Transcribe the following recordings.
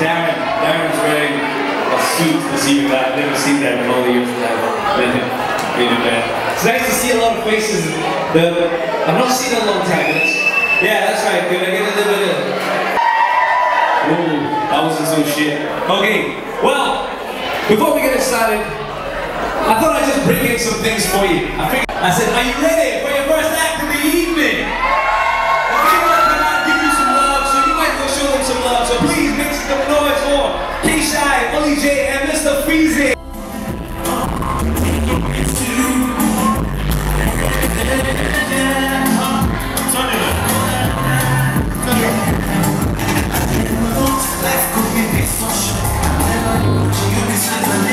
Darren. Darren's wearing a suit this evening. I've never seen that in all the years that I've been been in band. It's nice to see a lot of faces that I've not seen in a long time. It's, yeah, that's right. Can I get a little bit of... Ooh, that wasn't so shit. Okay, well, before we get started, I thought I'd just bring in some things for you. I figured, I said, are you ready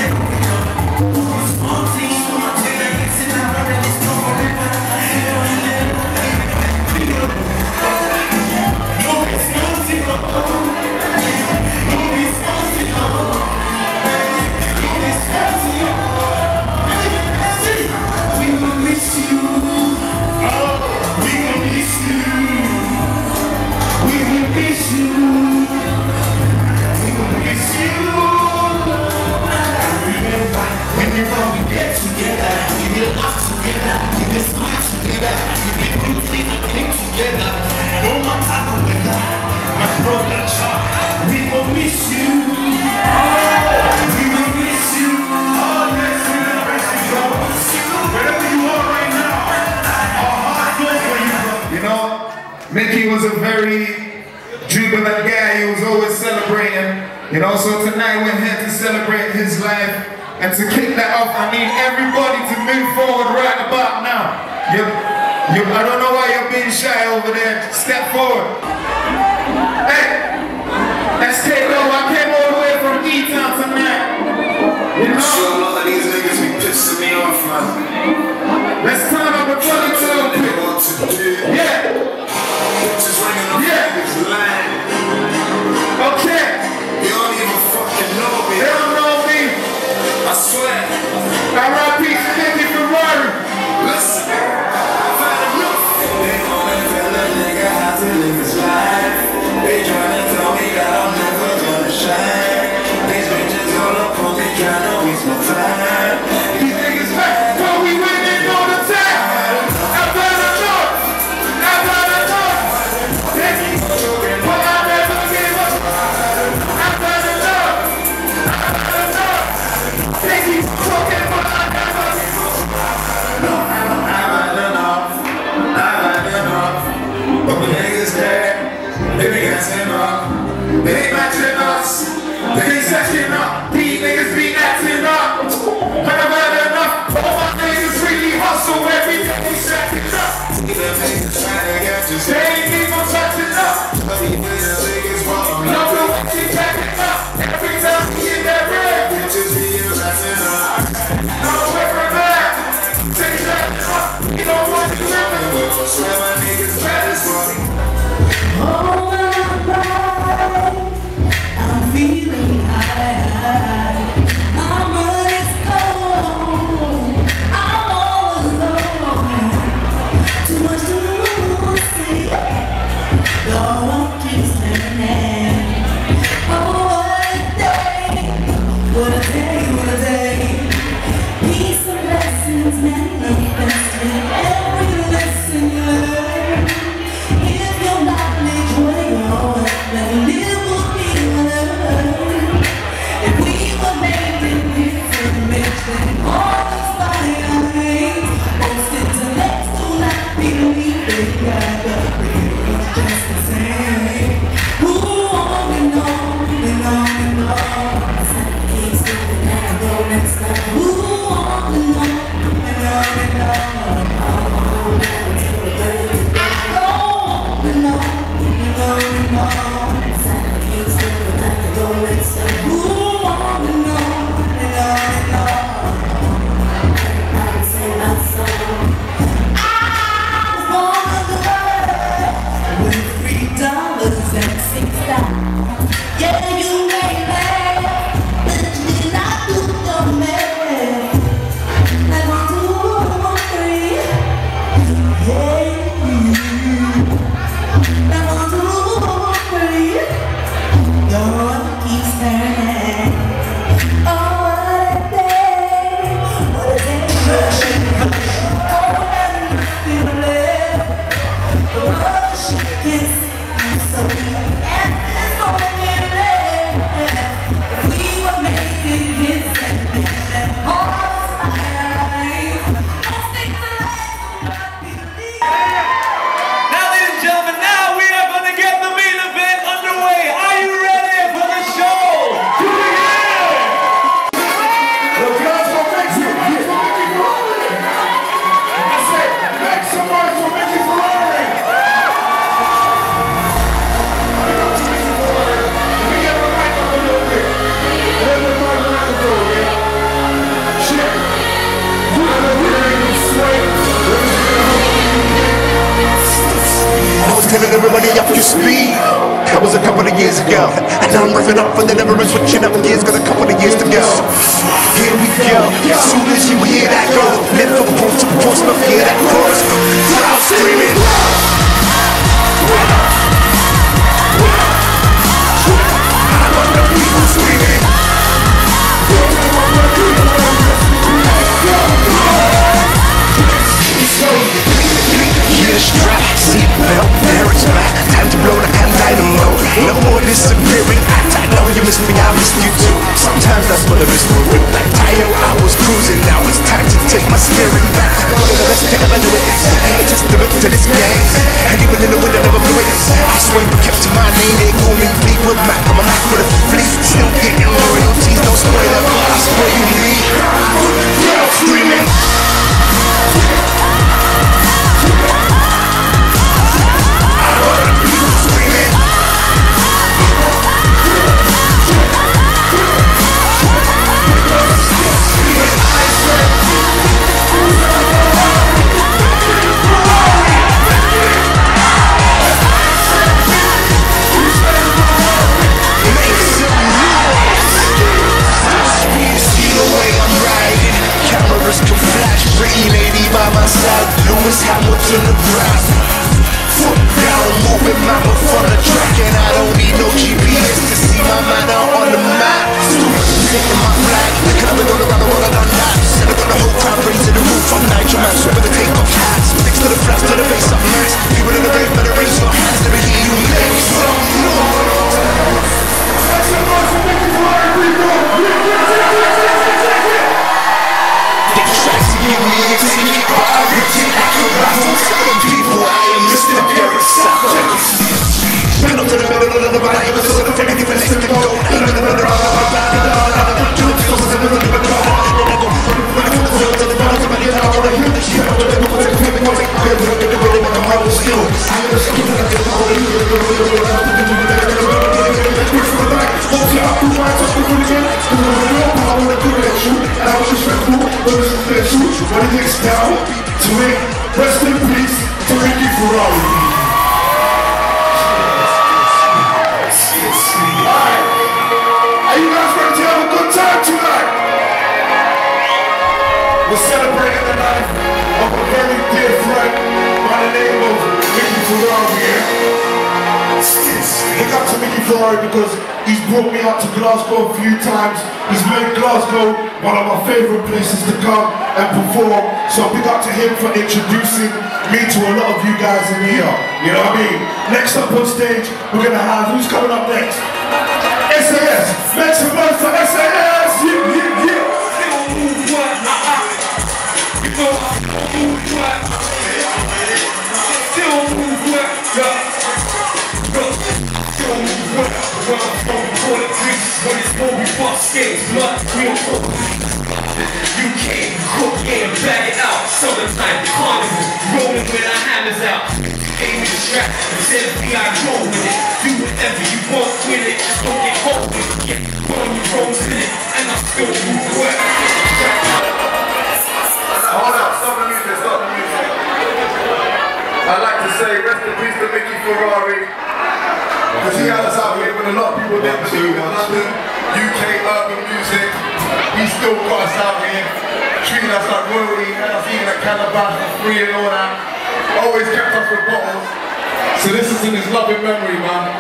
You Mickey was a very jubilant guy. He was always celebrating. You know, so tonight we're here to celebrate his life. And to kick that off, I need everybody to move forward right about now. You, you, I don't know why you're being shy over there. Step forward. Hey, let's take over. I came all the way from E-Town tonight. You know? Sure, a lot of these niggas be pissing me off, man. Let's turn up a little They bit. know what to do. Yeah, Just ringing off Line. okay. You don't even fucking know me. They don't know me. I swear. R.I.P. Sticky Ferrari. Really off your speed. That was a couple of years ago. And I'm revving up and the never been switching up gears. Got a couple of years to go. Here we go. As soon as you hear that go, live from post to post, enough hear that chorus. Crowd screaming. I Hear the strap, seatbelt, there it's. Time to blow the hand dynamo. No more disappearing. Act, I know you missed me, I missed you too. Sometimes that's what I miss moving. Like tire, I was cruising. Now it's time to take my steering back. Let's take a better way. A testament to this game. And even in the wind, I never blew it. I swear you kept to my name. They call me Fleetwood Mac. I'm a Mac with a fleet. Still getting royalties. No spoiler. I swear you need. Screaming. Hamilton the It takes now to make rest in peace to Mickey Ferrari. Are you guys ready to have a good time tonight? We're celebrating the life of a very dear friend Mickey Ferrari because he's brought me out to Glasgow a few times. He's made Glasgow one of my favourite places to come and perform. So big up to him for introducing me to a lot of you guys in here. You know what I mean? Next up on stage, we're gonna have who's coming up next? SAS. Make some noise for SAS. You can't cook and bag it out. Summertime carnival, rolling with our hammers out. Gave me the strap, said we I roll with it. Do whatever you want with it, just don't get home with it. Yeah, run your rolls in it, and I'm still well. Hold up, stop the music, stop the music. I'd like to say rest in peace to Mickey Ferrari. Because he had us out here when a lot of people didn't believe in London, UK urban music. He still got us out here, treating us like royalty, had us eating at Calabash for free and all that. Always kept us with bottles. So this is in his loving memory, man.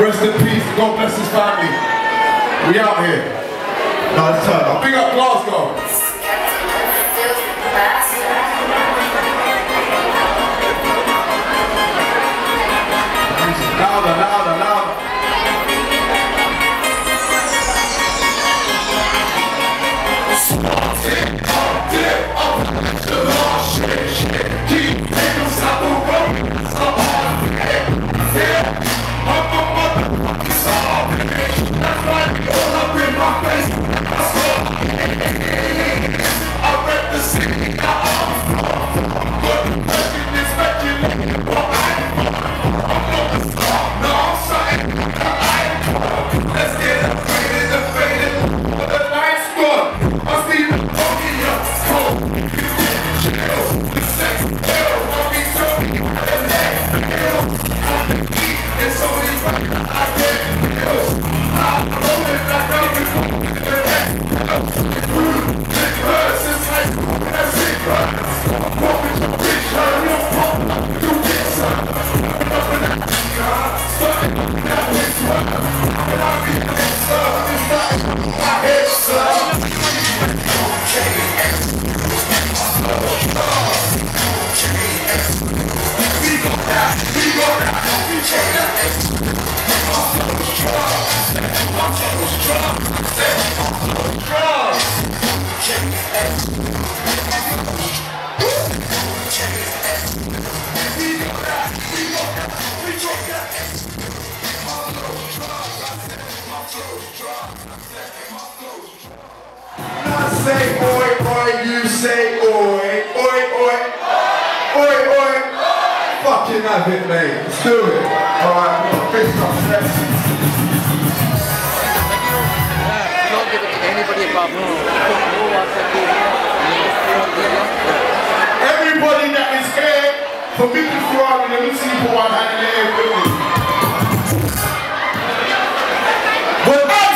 Rest in peace, God bless his family. We out here. Nice turn. I'll big up Glasgow. Louder, louder. Nazi, Nazi, Nazi, Nazi, Nazi, Nazi, I say oi, oi, you say oi, oi, oi. Have it, mate. Let's do it. Alright, fist up, let's Don't give it to anybody me. Everybody that is here for Mickey Ferrari, let me see you put one hand in the with me.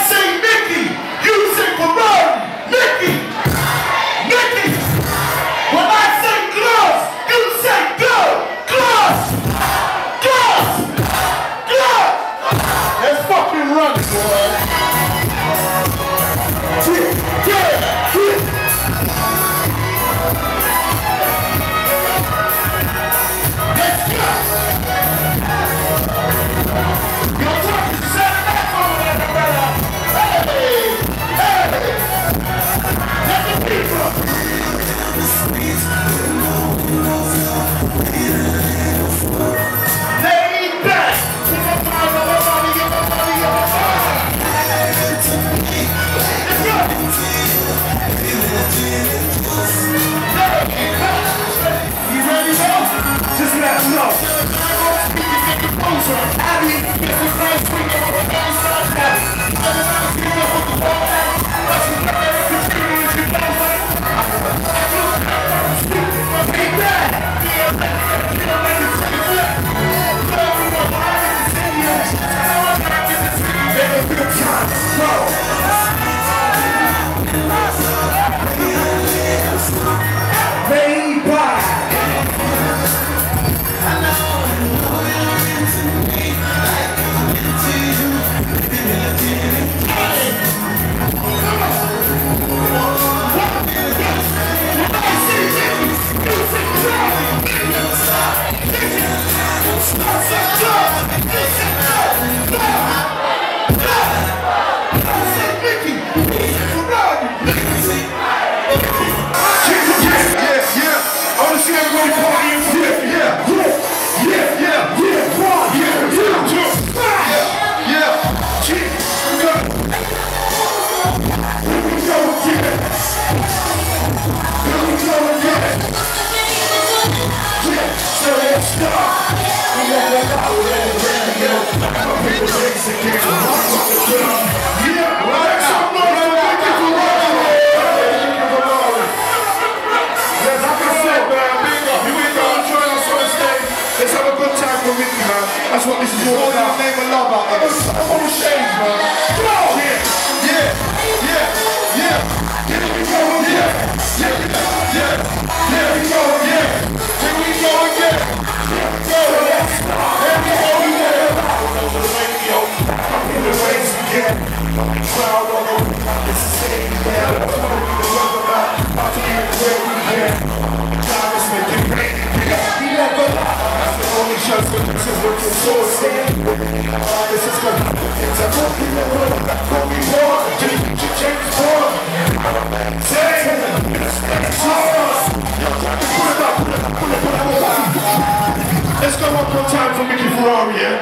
Let's go one more time for Mickey Ferrari, yeah?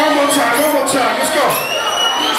One more time, one more time, let's go.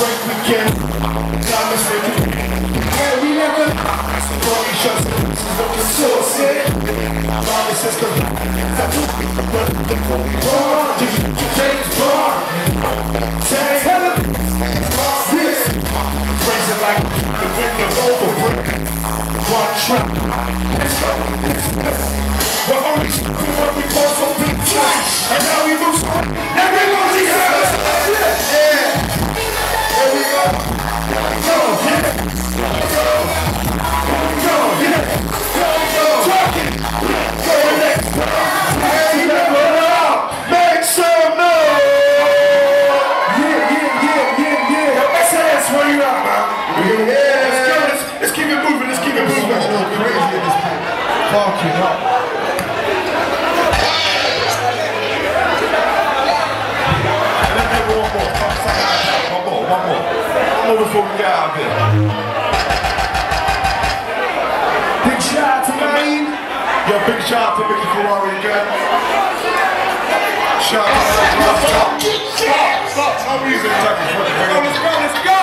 break we can Not mistaken Yeah, we never Story shows This is looking suicide Mommy says the We But the Bar Did you get James Bar Tag Tell This Raise it like The window over One trap Let's go We're only Doing what we call so big And now we move And we lose Calvin. Big shout out to Maine. Yo, big shout out to Mickey Ferrari again. Shout out to Stop, stop, stop. Nobody's in touch. Let's go, let's go.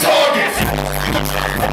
Targets!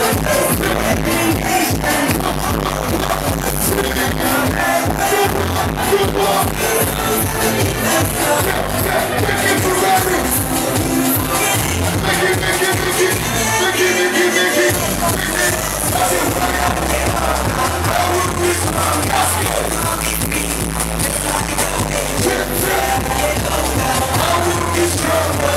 Let's go!